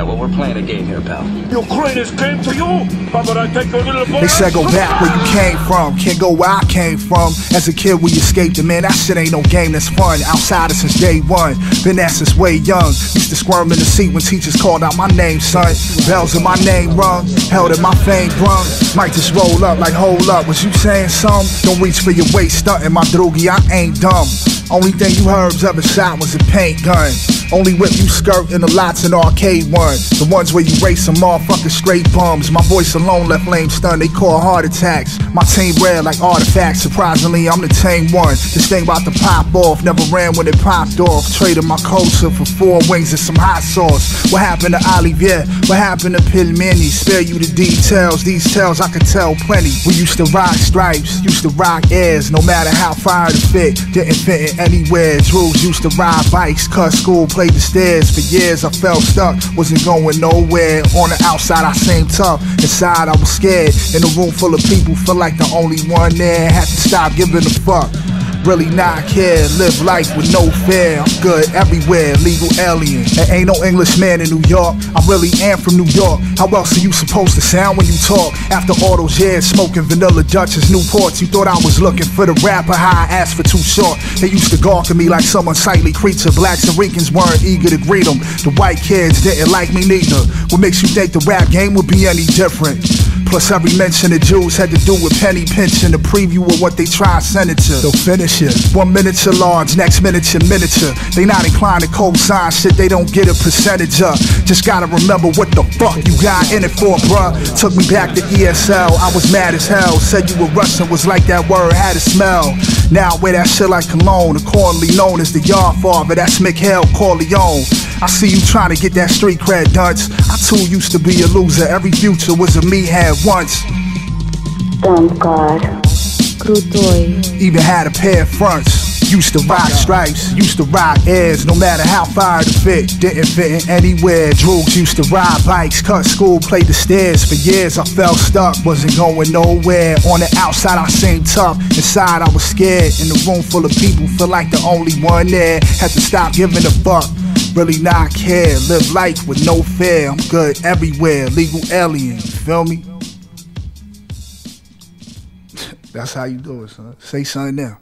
Yeah, well, we're playing a game here, pal. Your greatest game to you? How about I take your little boy? They said go back where you came from, can't go where I came from. As a kid, we escaped it, man. That shit ain't no game that's fun. Outsider since day one, been there since way young. Used to squirm in the seat when teachers called out my name, son. Bells in my name rung, held in my fame brung. Might just roll up like hold up. Was you saying some? Don't reach for your waist, stunting my drogie. I ain't dumb. Only thing you herbs ever shot was a paint gun. Only whip you skirt in the lots in arcade ones. The ones where you race some motherfucking straight bums. My voice alone left flame stunned, they call heart attacks. My team red like artifacts. Surprisingly, I'm the tame one. This thing about to pop off, never ran when it popped off. Traded my culture for four wings and some hot sauce. What happened to Olivier? What happened to Pelmeni? Spare you the details, these tales I could tell plenty. We used to rock stripes, used to rock airs, no matter how far to fit. Didn't fit in anywhere. Droogs used to ride bikes, cut school, played the stairs. For years I felt stuck, wasn't going nowhere. On the outside I seemed tough, inside I was scared. In a room full of people, felt like the only one there. Had to stop giving a fuck. Really not care, live life with no fear. I'm good everywhere, legal alien. And ain't no Englishman in New York. I really am from New York. How else are you supposed to sound when you talk? After all those years smoking vanilla Dutchess, Newports, you thought I was looking for the rapper. How I asked for too short. They used to gawk at me like some unsightly creature. Blacks and Ricans weren't eager to greet them. The white kids didn't like me neither. What makes you think the rap game would be any different? Plus every mention of Jews had to do with penny pinching, the preview of what they try to. They'll finish it. One miniature large, next miniature miniature. They not inclined to co-sign shit they don't get a percentage of. Just gotta remember what the fuck you got in it for, bruh. Took me back to ESL, I was mad as hell. Said you were Russian, was like that word had a smell. Now I wear that shit like cologne, accordingly known as the yard father. That's Mikhail Corleone. I see you trying to get that street cred, dunce. I too used to be a loser. Every future was a me had once. Dumb God. Even had a pair of fronts. Used to rock stripes, used to rock airs, no matter how far to fit. Didn't fit in anywhere. Droogs used to ride bikes, cut school, played the stairs. For years I felt stuck, wasn't going nowhere. On the outside I seemed tough, inside I was scared. In the room full of people, felt like the only one there. Had to stop giving a fuck. Really not care, live life with no fear. I'm good everywhere, legal alien, you feel me? That's how you do it, son. Say something now.